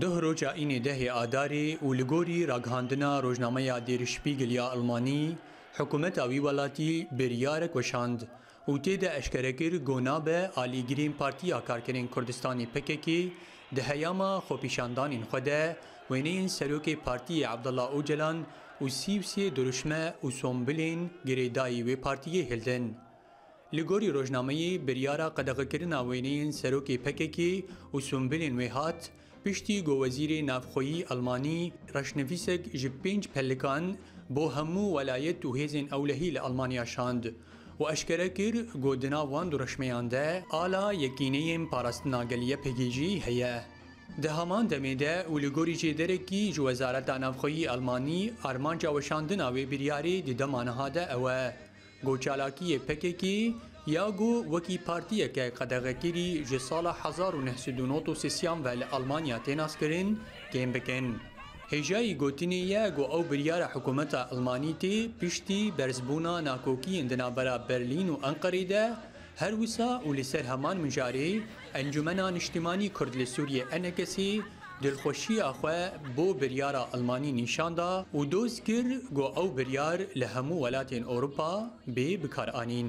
Duh roja Înê dehê Adarê û li gorî ragihandina rojnameya Der Spiegel ya Elmanî, hikûmeta wî welatî biryarek weşand û tê de eşkere kir ku nabe alî girên Partiya Karkerên Kurdistanê pkk di heyama xwepîşandanên xwe de wêneyên serokê partiyê Abdullah Ocalan û sî û sê dirûşme û sombilên girêdayî wê partiyê hildin. Li gorî rojnameyê biryara qedexekirina wêneyên serokê PKK'ê û Sunbilên wê hat, piştî ku wezîrê navxweyî Elmanî reşnivîsek ji pênc pelikan bo hemû welayet û hêzên ewlehî li Elmanya şand û eşkere kir ku di nav wan du reşmeyan de ala Yekîneyên Parastina Gel YPG jî heye. Di heman demê de û li gorî çêderekî ji Wezareta Navxweyî Elmanî, armanca weşandina wê biryarê di dema niha de ew e, Ku çalakiyê pkk ya ku wekî partiyeke qedexekirî ji sala hezar û neh sed û nod û sîsyan ve li Elmanya tê naskirin, kêm bikin. Hêjayî gotinê ye ku ew biryara hikûmeta Elmanî tê piştî berzbûna nakokiyên di navbera Berlîn û Enqerê de Her wisa û li ser heman mijarê Encûmena Niştimanî Kurd li Sûriyê Enegesî dilxweşiya xwe bo biryara Elmanî nîşan da û doz kir ku ew biryar li hemû welatên Ewropa bê bikaranîn.